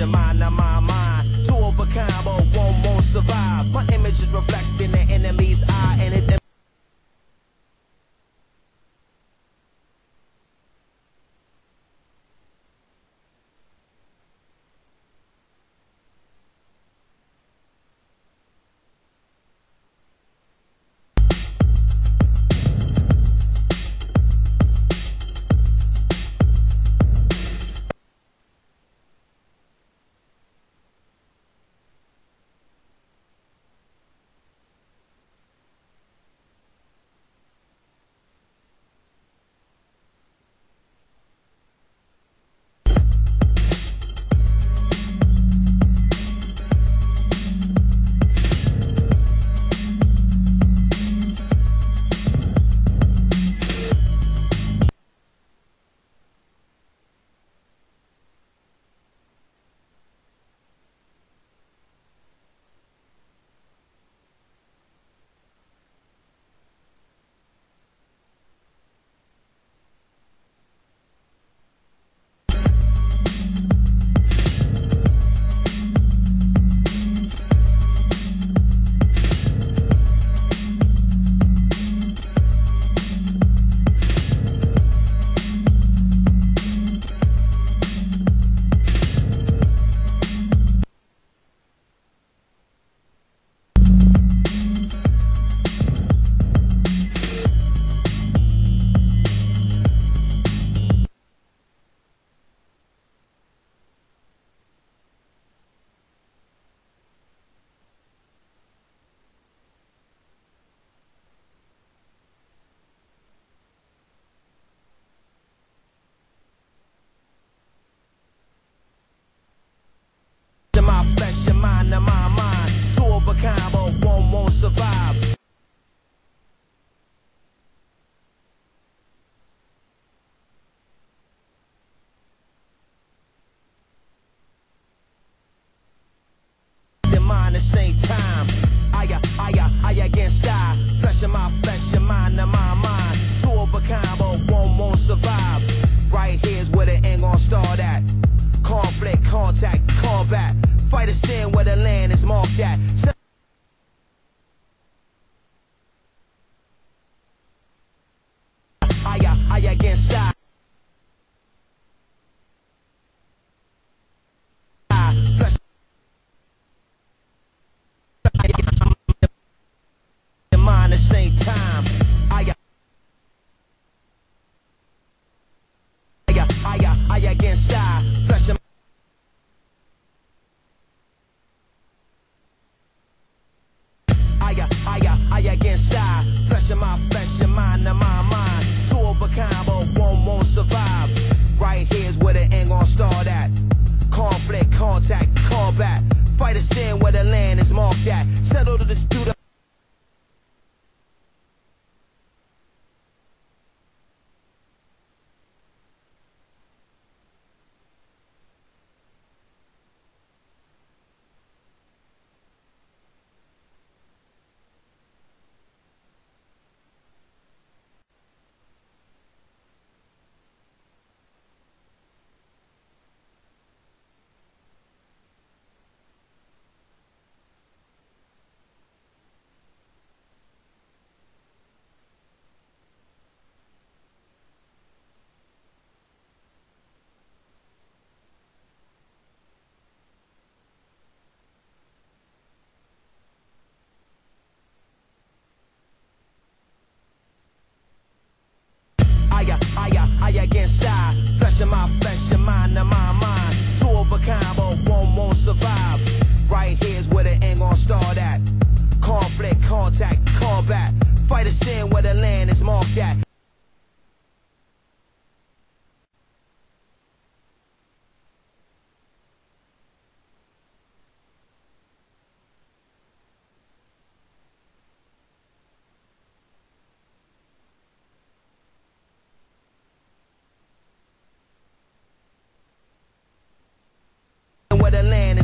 your mind, now my mind. Two of a kind, but one won't survive. My image is reflecting same time. I, I, I, I against I. Flesh in my flesh and mind in my mind. Two of a kind, but one won't survive. Right here's where the end gon' start at. Conflict, contact, combat. Fight a sin where the land is marked at. Contact, combat. Fight a sin where the land is marked at.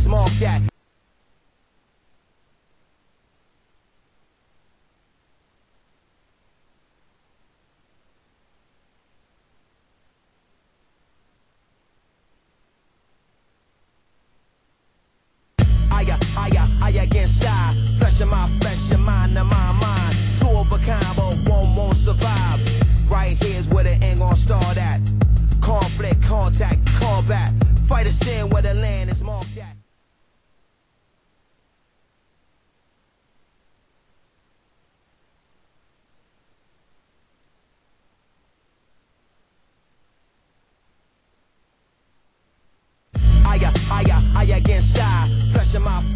marked at. Sin where the land is marked at. Aya, aya against of my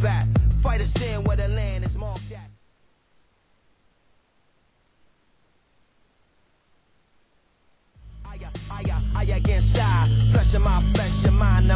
combat. Fight a where the land is marked at. Aya, aya, aya against style. Flesh of my flesh, your mind